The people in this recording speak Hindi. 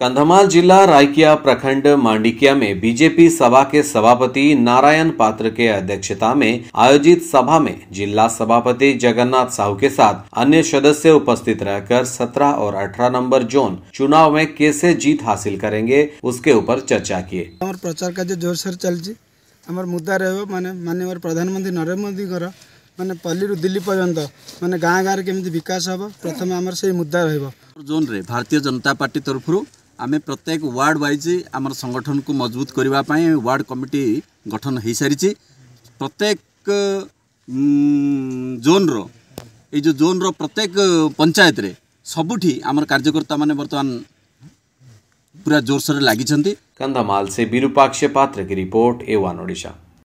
कंधमाल जिला रायकिया प्रखंड मांडिकिया में बीजेपी सभा के सभापति नारायण पात्र के अध्यक्षता में आयोजित सभा में जिला सभापति जगन्नाथ साहू के साथ अन्य सदस्य उपस्थित रहकर 17 और 18 नंबर जोन चुनाव में कैसे जीत हासिल करेंगे उसके ऊपर चर्चा किए। और प्रचार का जो ज़ोर कार्य चल जी हमारे मुद्दा रहे माने माननीय प्रधानमंत्री नरेंद्र मोदी मैंने पल्ली दिल्ली ପର୍ଯ୍ୟନ୍ତ मैंने ଗାଁ गाँव के विकास हम प्रथम ଆମର ସେଇ ମୁଦ୍ଦା ରହିବ ଜୋନ୍ରେ ଭାରତୀୟ ଜନତା ପାର୍ଟି ଆମେ ପ୍ରତ୍ୟେକ ୱାର୍ଡ଼ ୱାଇଜ୍ ଆମର ସଂଗଠନକୁ ମଜବୁତ କରିବା ପାଇଁ ୱାର୍ଡ଼ କମିଟି ଗଠନ ହୋଇସାରିଛି ପ୍ରତ୍ୟେକ ଜୋନ୍ର ଏଇ ଯେଉଁ ଜୋନ୍ର ପ୍ରତ୍ୟେକ ପଞ୍ଚାୟତରେ ସବୁଠି ଆମର କାର୍ଯ୍ୟକର୍ତ୍ତାମାନେ ବର୍ତ୍ତମାନ ପୁରା ଜୋରସୋରରେ ଲାଗିଛନ୍ତି କନ୍ଧମାଳ ସେ ବିରୁପାକ୍ଷ ପାତ୍ର କି ରିପୋର୍ଟ ଏ ୱାନ୍ ଓଡ଼ିଶା